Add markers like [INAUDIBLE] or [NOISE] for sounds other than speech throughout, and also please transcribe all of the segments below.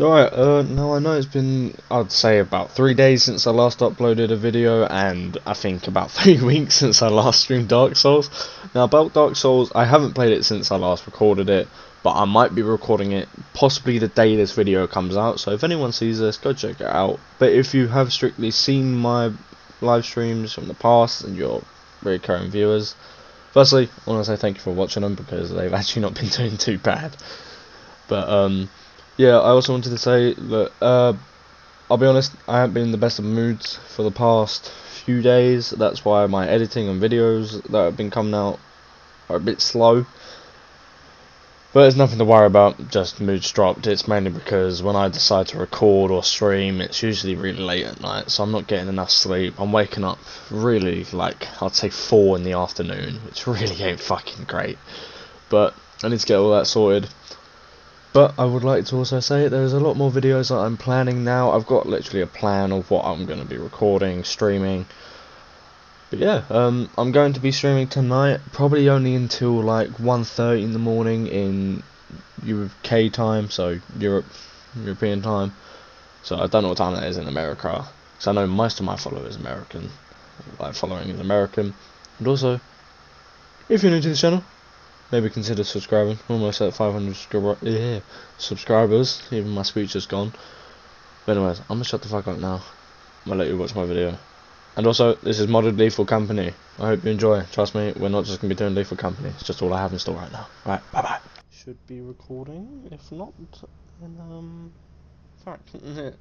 Alright, uh, now I know it's been, I'd say about three days since I last uploaded a video, and I think about [LAUGHS] three weeks since I last streamed Dark Souls. Now, about Dark Souls, I haven't played it since I last recorded it, but I might be recording it possibly the day this video comes out, so if anyone sees this, go check it out. But if you have strictly seen my live streams from the past, and you're recurring viewers, firstly, I want to say thank you for watching them, because they've [LAUGHS] actually not been doing too bad. But, um, yeah, I also wanted to say that uh, I'll be honest, I haven't been in the best of moods for the past few days. That's why my editing and videos that have been coming out are a bit slow. But there's nothing to worry about, just moods dropped. It's mainly because when I decide to record or stream, it's usually really late at night, so I'm not getting enough sleep. I'm waking up really, like, I'd say 4 in the afternoon, which [LAUGHS] really ain't fucking great. But I need to get all that sorted. But I would like to also say there's a lot more videos that I'm planning now. I've got literally a plan of what I'm going to be recording, streaming. But yeah, um, I'm going to be streaming tonight, probably only until like 1.30 in the morning in UK time, so Europe, European time. So I don't know what time that is in America, because I know most of my followers are American, like following is American. And also, if you're new to the channel, maybe consider subscribing. Almost at 500 subscriber yeah, subscribers. Even my speech is gone. But anyways, I'm gonna shut the fuck up now. I'm gonna let you watch my video. And also, this is modded Lethal Company. I hope you enjoy. Trust me, we're not just gonna be doing Lethal Company. It's just all I have in store right now. Right, bye bye. Should be recording. If not, then um, fuck. [LAUGHS]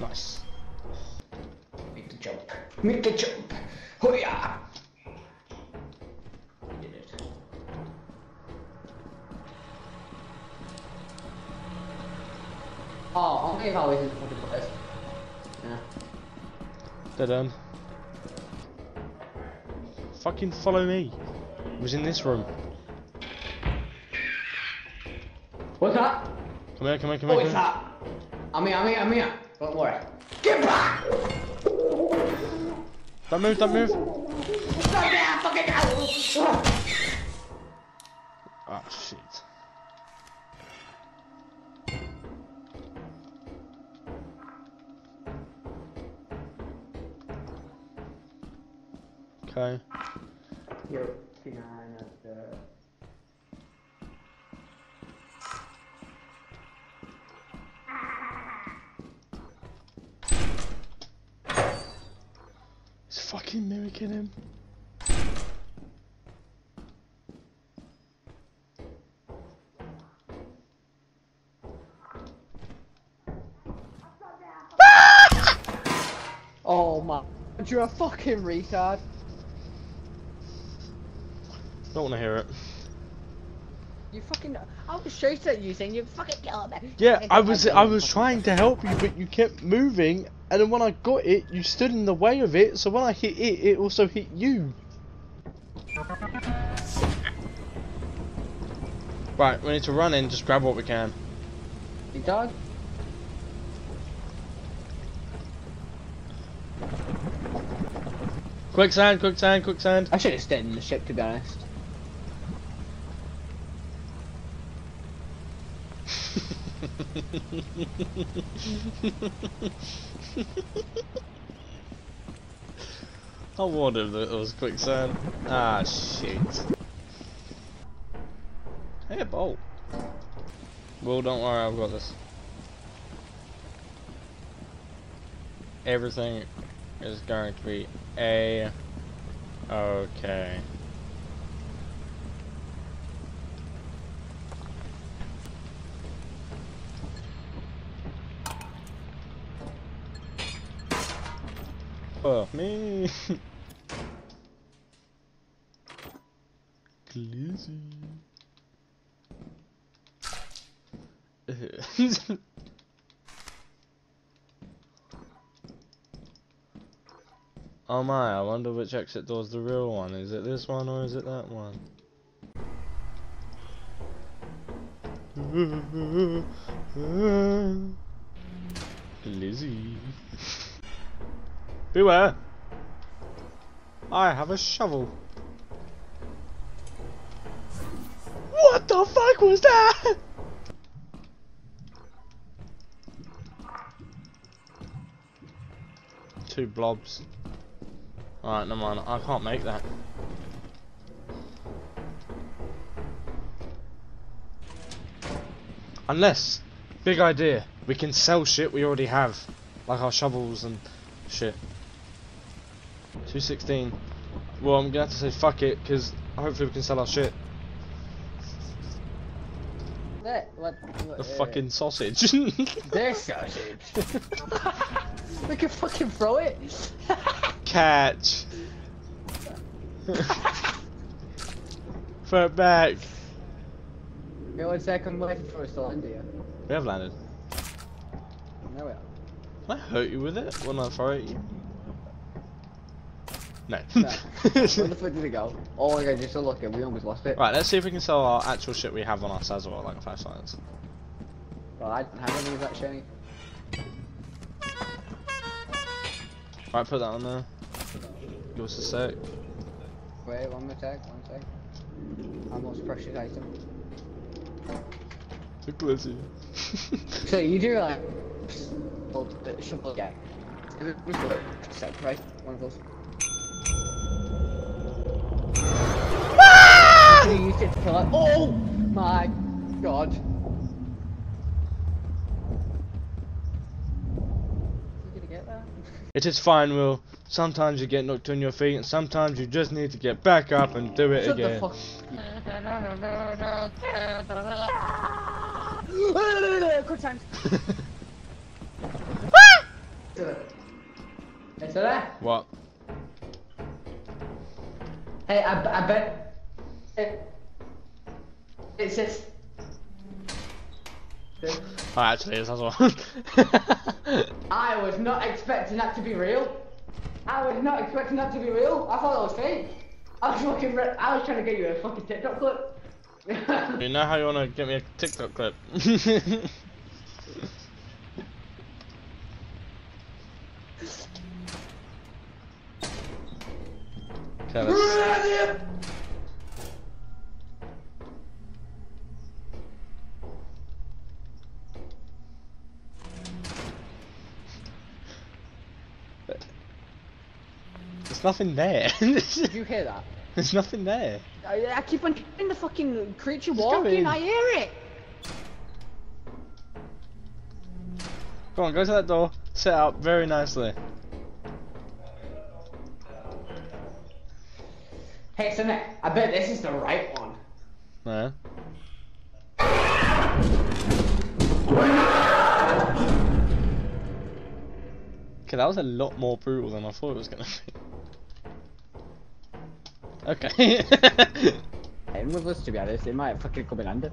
nice. Make the jump. Make the jump. Did it. Oh, only if I was in the fucking place. Yeah. Dead end. Fucking follow me. It was in this room. What's that? Come here, come here, come here. What's Come that? I'm here, I'm here, I'm here. Don't worry. Get back! Don't move, don't move. Ah, shit. Okay. You're behind the... fucking mimicking him. [LAUGHS] Oh my. You're a fucking retard. Don't want to hear it. You fucking. I was shooting at you saying you fucking kill me. Yeah, I was I was trying to help you, but you kept moving, and then when I got it, you stood in the way of it. So when I hit it, it also hit you. Right, we need to run in, just grab what we can. You dog? Quicksand, quicksand, quicksand. I should have stayed in the ship to be honest. [LAUGHS] I warned him that it was quicksand. Ah, shit. Hey, a bolt. Well, don't worry, I've got this. Everything is going to be a okay. Oh, me. Glizzy. [LAUGHS] oh my, I wonder which exit door's the real one. Is it this one or is it that one? [LAUGHS] Lizzie. [LAUGHS] Beware! I have a shovel. What the fuck was that? Two blobs. Alright, never mind. I can't make that. Unless, big idea, we can sell shit we already have. Like our shovels and shit. 216. Well, I'm gonna have to say fuck it, because hopefully we can sell our shit. There, what, what, The uh, fucking sausage. [LAUGHS] There's sausage. [LAUGHS] we can fucking throw it. [LAUGHS] Catch. Throw it back. Wait one second, I'm waiting for us to land here. We have landed. No, we are. Can I hurt you with it when I throw it at you? No. [LAUGHS] No. Where the fuck did it go? Oh my god, just a look, we almost lost it. right, let's see if we can sell our actual shit we have on us as well, like flashlights. Well, I don't have any of that shiny. Right, put that on there. Give us a sec. Wait, one more sec, one sec. Our most precious item. Too glitzy. So you do like well, the shovel guy. Right? One of those. You used it to kill it. Oh my god. You gonna get that? [LAUGHS] It is fine, Will. Sometimes you get knocked on your feet, and sometimes you just need to get back up and do it Shut again. the fuck. [LAUGHS] Good times. [LAUGHS] Ah! Hey, there. what? Hey, I, I bet. It, it's just. Oh, actually, it's as [LAUGHS] well. I was not expecting that to be real. I was not expecting that to be real. I thought it was fake. I was fucking. Re- I was trying to get you a fucking TikTok clip. [LAUGHS] you know how you want to get me a TikTok clip? [LAUGHS] let's... There's nothing there. [LAUGHS] Did you hear that? There's nothing there. I, I keep on hearing the fucking creature Just walking. I hear it. Go on, go to that door. Set up very nicely. Hey, so now, I bet this is the right one. No. Okay, that was a lot more brutal than I thought it was gonna be. Okay. [LAUGHS] And with us, to be honest, it might fucking come in under. [LAUGHS]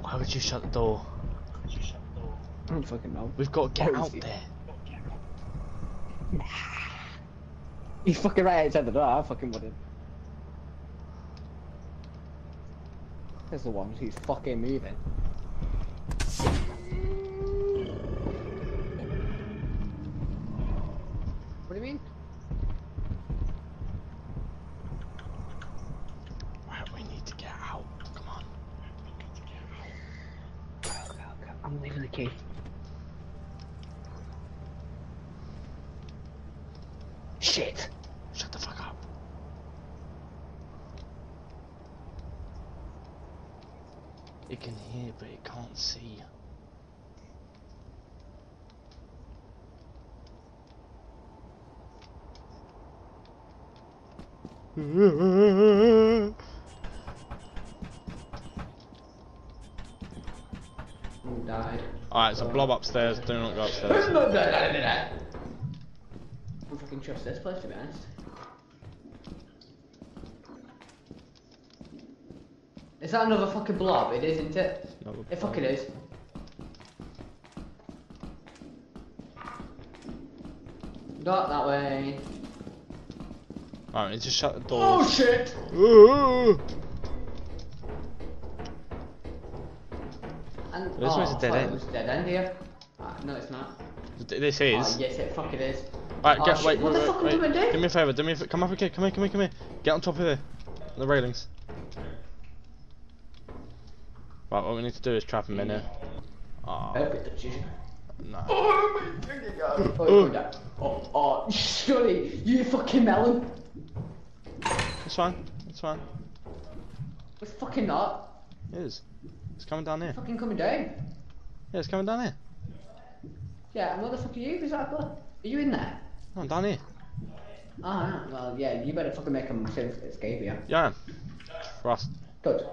Why would you shut the door? I don't fucking know. We've got to get out there. [LAUGHS] He's fucking right outside the door. I fucking wouldn't. There's the one who's fucking moving. What do you mean? Right, we need to get out. Come on. I'm leaving the key. Shit. Shut the fuck up. It can hear, but it can't see. You died. Alright, so blob upstairs. Do not go upstairs. [LAUGHS] I don't fucking trust this place to be honest. Is that another fucking blob? It is, isn't it? It fucking is. Not that way. Alright, just shut the door. Oh shit! Ooh. And, This oh, way's a dead end. It a dead end here. Ah, no, it's not. This Oh, is. yes, it fucking is. Right, Oh, get, shit, wait, what wait, the fuck wait, am I wait. doing? Do me a favour, do me a fa- come up here, come here, come here, come here. Get on top of here. The railings. Right, what we need to do is trap him in here. [LAUGHS] Oh, Perfect, that's you. no. Oh, my finger go. Oh, oh, oh, oh, surely, you fucking melon. It's fine, it's fine. It's fucking not. It is. It's coming down here. Fucking coming down. Yeah, it's coming down here. Yeah, and what the fuck are you exactly? Are you in there? No, I'm down here. Ah, well, yeah, you better fucking make him safe escape, yeah. Yeah, I am. Trust. Good.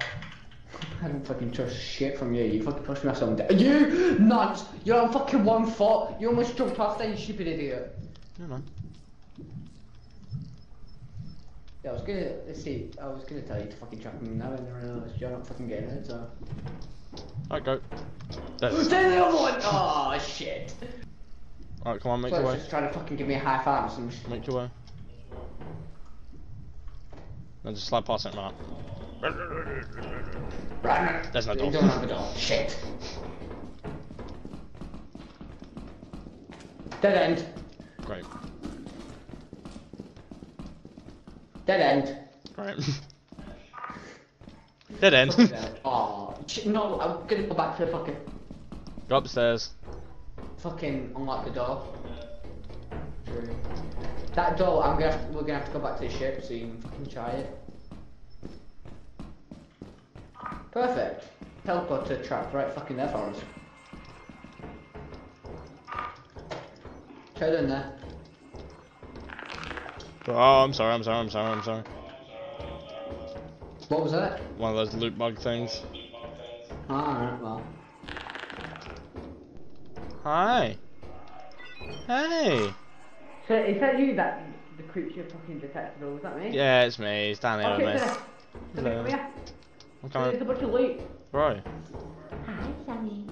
I don't fucking trust shit from you. You fucking pushed me off someone. down. You nuts! You're on fucking one foot. You almost jumped off there, you stupid idiot. No, no. Yeah, I was gonna let's see. I was gonna tell you to fucking trap him now, and then I realised you're not fucking getting it. So. Alright, go. There. Who's the other one? Oh shit! Alright, come on, make So your way. just trying to fucking give me a high five or some shit. Make your way. No, just slide past it now. Right. There's no You door. don't have a door. Shit. Dead end. Great. Dead end. Great. [LAUGHS] Dead end. oh, no, I'm gonna go back to the fucking, go upstairs. fucking unlock the door. True. That door, I'm gonna, have, we're gonna have to go back to the ship so you can fucking try it. Perfect. Teleport to trap right fucking there for us. Try doing there. Oh, I'm sorry, I'm sorry, I'm sorry, I'm sorry. What was that? One of those loot bug things. Ah, Alright, well. Hi. Hey. So is that you that the creature fucking detected or was that me? Yeah, it's me. It's down here Okay, with me. so, so Hello. Come here. I'm So There's coming. a bunch of loot. Hi, Sammy.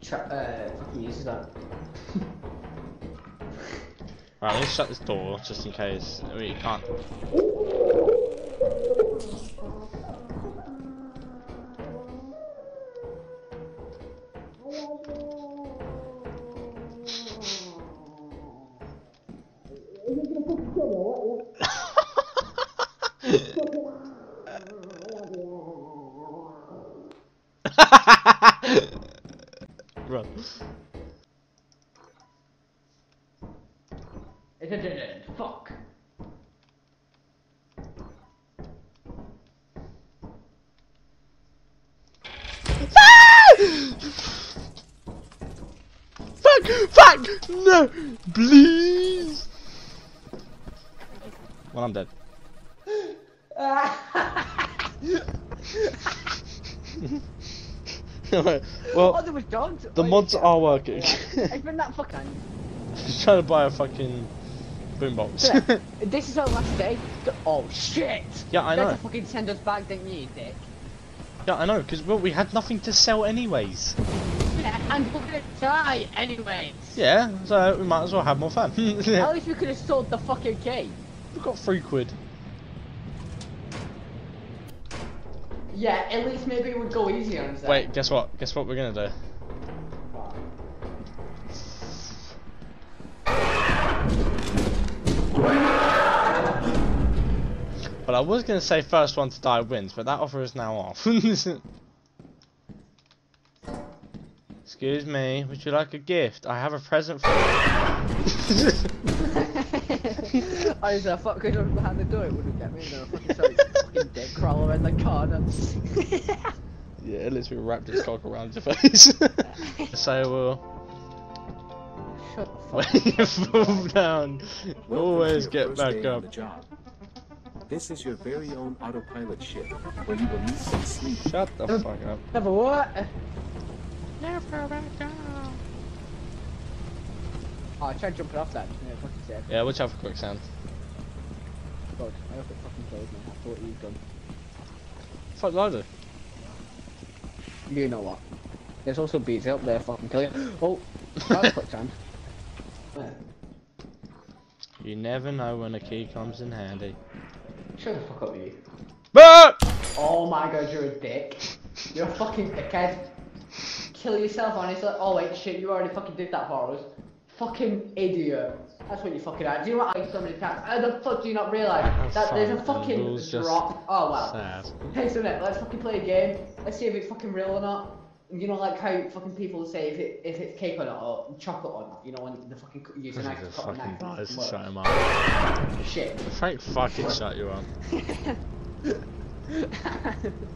Tra- uh, fucking uses that. [LAUGHS] Right, let's shut this door just in case. I mean, you can't. [LAUGHS] Run. It's a dead end. Fuck. Ah! Fuck! Fuck! No! Please! Well, I'm dead. [LAUGHS] [LAUGHS] well, oh, there was dogs. the Oh, mods are working. It's [LAUGHS] been that fucking. Just trying to buy a fucking boombox. So, [LAUGHS] this is our last day. Oh shit! yeah, I You had know. to fucking send us back, didn't you, you dick? Yeah, I know. Because well, we had nothing to sell anyways. Yeah, and we're gonna die anyways. Yeah, so we might as well have more fun. At least we could have sold the fucking key. We've got three quid. Yeah, at least maybe it would go easy on us. Wait, guess what? Guess what we're gonna do? Well, I was gonna say first one to die wins, but that offer is now off. [LAUGHS] Excuse me, would you like a gift? I have a present for you. [LAUGHS] [LAUGHS] I was a fucking run behind the door, it wouldn't get me. No, fucking sorry, fucking dick crawl around the corner. [LAUGHS] yeah, it literally wrapped its cock around your face. [LAUGHS] so we'll Shut the fuck when you fall down, Welcome always get back day up. the job. This is your very own autopilot ship, where you will need some sleep. Shut the fuck up. Never what? Never back down. Oh, I tried jumping off that. Yeah, fucking safe. Yeah, watch out for quicksand. God, I hope it fucking kills me. I thought you done. Fuck loader. You know what? There's also beats up there fucking kill killing. [GASPS] Oh, that's quicksand. You never know when a key comes in handy. Shut the fuck up, you. Ah! Oh my god, you're a dick. You're a fucking dickhead. kill yourself, honestly. Oh wait, shit, you already fucking did that for us. Fucking idiot. That's what you fucking are. Do you know what I so many times? How the fuck do you not realise that there's a fucking drop? Oh well. Sad. Hey, so then, let's fucking play a game. Let's see if it's fucking real or not. You know, like how fucking people say if it if it's cake or not, or chocolate or not. You know, when the fucking cu- use a knife to cut a fucking knife. dies to shut him up. Shit. Frank fucking shut you up. [LAUGHS]